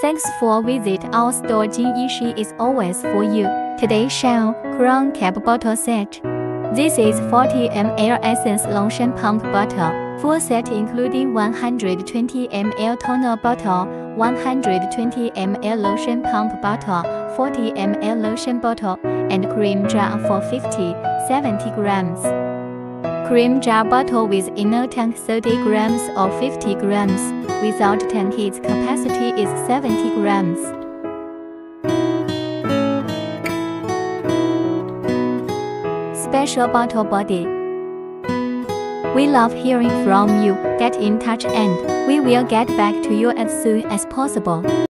Thanks for visit our store Jingyixi is always for you. Today Shell Crown Cap Bottle Set. This is 40 ml Essence Lotion Pump Bottle. Full set including 120 ml toner bottle, 120 ml lotion pump bottle, 40 ml lotion bottle, and cream jar for 50, 70 grams. Cream jar bottle with inner tank 30 grams or 50 grams. Without tank its capacity is 70 grams. Special bottle body. We love hearing from you. Get in touch and we will get back to you as soon as possible.